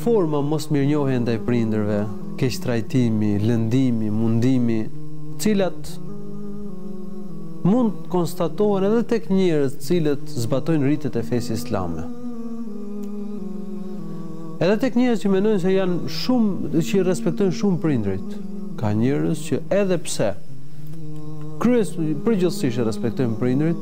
Forma mosmirënjohje ndaj prindërve, keqtrajtimi, lëndimi, mundimi, të cilat mund të konstatohen edhe tek njerëz të cilët zbatojnë ritet e fesë islame. Edhe tek njerëz që mendojnë se janë shumë që i respektojnë shumë prindrit, ka njerëz që edhe pse kryepërgjithsisht i respektojnë prindrit,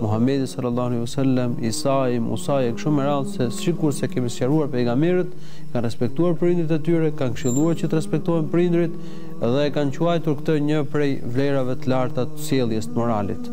Muhamedi sallallahu alejhi ve sellem, Isai, Musai e kështu me radhë se sikurse kemi sqaruar pejgamberët kanë respektuar prindërit e tyre, kanë këshilluar që të respektohen prindërit dhe e kanë quajtur këtë një prej vlerave të larta të sjelljes të moralit.